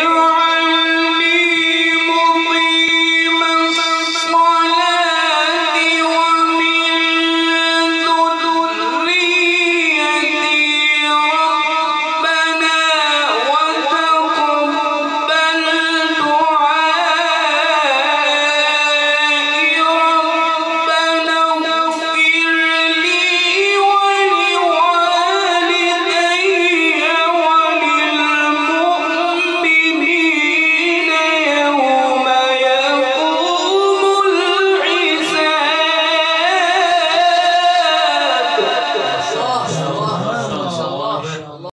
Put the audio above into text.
you.